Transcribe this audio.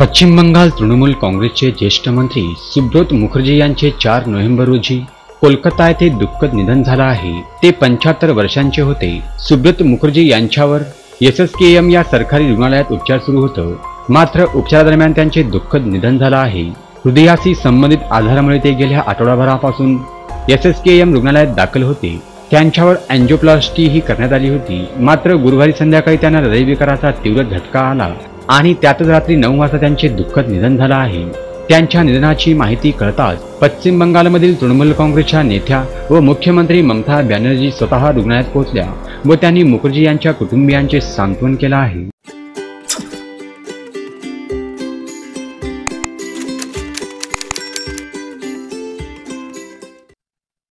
पश्चिम बंगाल तृणमूल काँग्रेसचे ज्येष्ठ मंत्री सुब्रत मुखर्जी यांचे चार नोव्हेंबर रोजी कोलकाता येथे दुःखद निधन झालं आहे. ते पंच्याहत्तर वर्षांचे होते. सुब्रत मुखर्जी यांच्यावर एस एस के एम या सरकारी रुग्णालयात उपचार सुरू होतं. मात्र उपचारादरम्यान त्यांचे दुःखद निधन झालं आहे. हृदयाशी संबंधित आधारामुळे ते गेल्या आठवडाभरापासून एस एस के एम रुग्णालयात दाखल होते. त्यांच्यावर अँजिओप्लास्टी ही करण्यात आली होती. मात्र गुरुवारी संध्याकाळी त्यांना हृदयविकाराचा तीव्र झटका आला. आणि त्यातच रात्री नऊ वाजता त्यांचे दुःखद निधन झालं आहे. त्यांच्या निधनाची माहिती कळताच पश्चिम बंगालमधील तृणमूल काँग्रेसच्या नेत्या व मुख्यमंत्री ममता बॅनर्जी स्वतः रुग्णालयात पोहोचल्या व त्यांनी मुखर्जी यांच्या कुटुंबियांचे सांत्वन केलं आहे.